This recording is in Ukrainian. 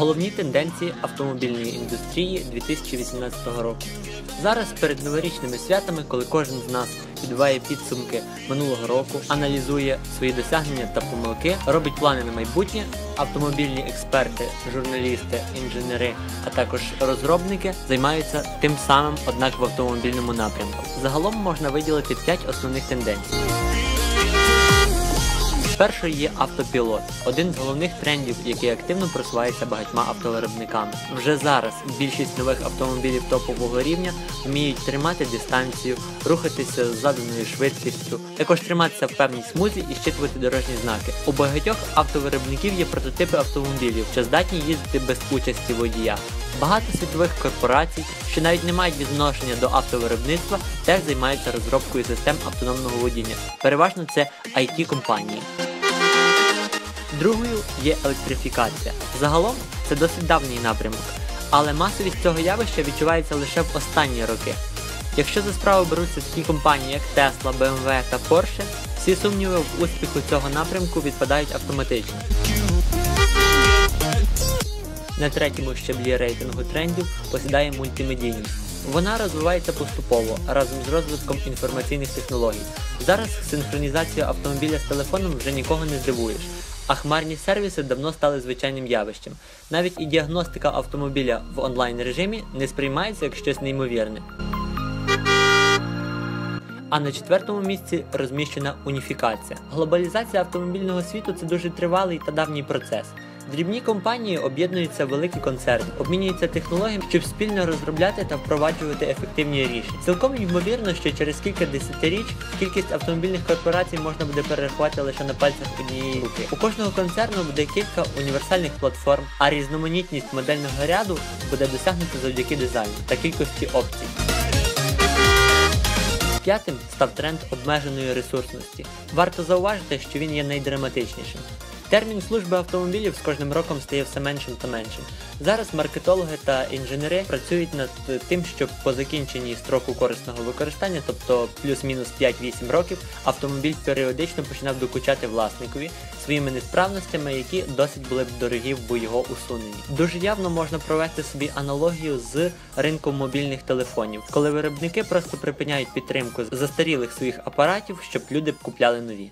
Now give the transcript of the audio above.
головні тенденції автомобільної індустрії 2018 року. Зараз перед новорічними святами, коли кожен з нас підбиває підсумки минулого року, аналізує свої досягнення та помилки, робить плани на майбутнє. Автомобільні експерти, журналісти, інженери, а також розробники займаються тим самим, однак в автомобільному напрямку. Загалом можна виділити 5 основних тенденцій. Першою є автопілот, один з головних трендів, який активно просувається багатьма автовиробниками. Вже зараз більшість нових автомобілів топового рівня вміють тримати дистанцію, рухатися з заданою швидкістю, також триматися в певній смузі і щитувати дорожні знаки. У багатьох автовиробників є прототипи автомобілів, що здатні їздити без участі водія. Багато світових корпорацій, що навіть не мають відношення до автовиробництва, теж займаються розробкою систем автономного водіння. Переважно це it компанії. Другою є електрифікація. Загалом це досить давній напрямок, але масовість цього явища відчувається лише в останні роки. Якщо за справу беруться такі компанії, як Tesla, BMW та Porsche, всі сумніви в успіху цього напрямку відпадають автоматично. На третьому щаблі рейтингу трендів посідає мультимедійність. Вона розвивається поступово разом з розвитком інформаційних технологій. Зараз синхронізація автомобіля з телефоном вже нікого не здивуєш, а хмарні сервіси давно стали звичайним явищем. Навіть і діагностика автомобіля в онлайн режимі не сприймається як щось неймовірне. А на четвертому місці розміщена уніфікація. Глобалізація автомобільного світу це дуже тривалий та давній процес. Дрібні компанії об'єднуються в великі концерни, обмінюються технологіями, щоб спільно розробляти та впроваджувати ефективні рішення. Цілком ймовірно, що через кілька десятиріч кількість автомобільних корпорацій можна буде перерахувати лише на пальцях однієї руки. У кожного концерну буде кілька універсальних платформ, а різноманітність модельного ряду буде досягнута завдяки дизайну та кількості опцій. П'ятим став тренд обмеженої ресурсності. Варто зауважити, що він є найдраматичнішим. Термін служби автомобілів з кожним роком стає все меншим та меншим. Зараз маркетологи та інженери працюють над тим, щоб по закінченні строку корисного використання, тобто плюс-мінус 5-8 років, автомобіль періодично починав докучати власникові своїми несправностями, які досить були б дорогі в його усуненні. Дуже явно можна провести собі аналогію з ринком мобільних телефонів, коли виробники просто припиняють підтримку застарілих своїх апаратів, щоб люди купляли нові.